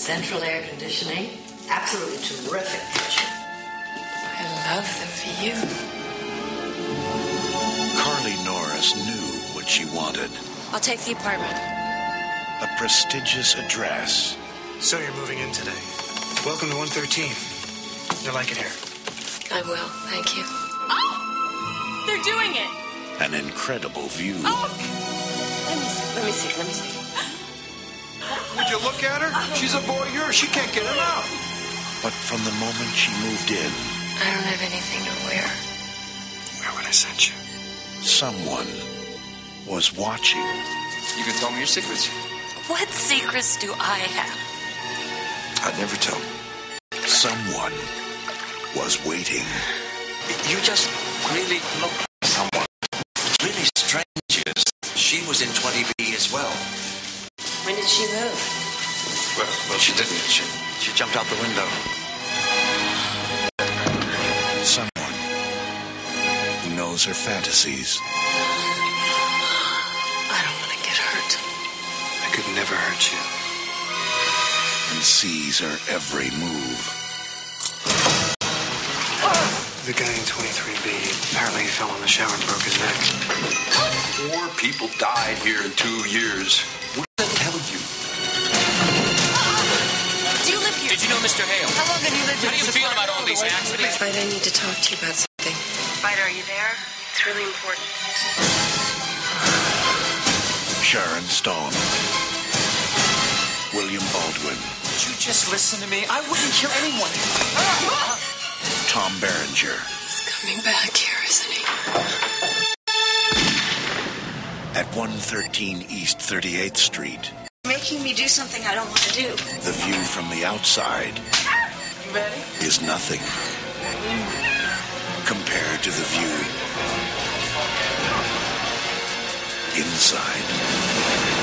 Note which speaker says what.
Speaker 1: Central air conditioning. Absolutely terrific kitchen.
Speaker 2: I love the view.
Speaker 3: Carly Norris knew what she wanted.
Speaker 2: I'll take the apartment.
Speaker 3: A prestigious address.
Speaker 4: So you're moving in today. Welcome to 113. You'll like it here.
Speaker 2: I will, thank you.
Speaker 5: Oh! They're doing it!
Speaker 3: An incredible view.
Speaker 5: Oh!
Speaker 2: Let me see, let me see, let me see.
Speaker 6: Would you look at her? She's a voyeur. She can't get him out.
Speaker 3: But from the moment she moved in,
Speaker 2: I don't have anything to wear.
Speaker 4: Where would I send you?
Speaker 3: someone was watching.
Speaker 6: You can tell me your secrets.
Speaker 2: What secrets do I have?
Speaker 6: I'd never tell.
Speaker 3: Someone was waiting.
Speaker 7: You just really look like someone. Really strange is she was in 20B as well.
Speaker 2: When did she move?
Speaker 7: Well, well, she didn't. She, she jumped out the window.
Speaker 3: Someone who knows her fantasies.
Speaker 2: I don't want to get hurt.
Speaker 4: I could never hurt you.
Speaker 3: and sees her every move.
Speaker 4: The guy in 23B, apparently he fell in the shower and broke his neck.
Speaker 6: Four people died here in two years.
Speaker 2: How long you lived
Speaker 8: do you feel about all these accidents?
Speaker 2: Fight, I need to talk to you about something. Fight, are you there? It's really important.
Speaker 3: Sharon Stone. William Baldwin.
Speaker 8: Would you just listen to me? I wouldn't kill anyone.
Speaker 3: Tom Berenger.
Speaker 2: He's coming back here, isn't he?
Speaker 3: At 113 East 38th Street,
Speaker 9: Making me do something I don't want to do.
Speaker 3: the view from the outside
Speaker 8: You ready?
Speaker 3: Is nothing compared to the view inside.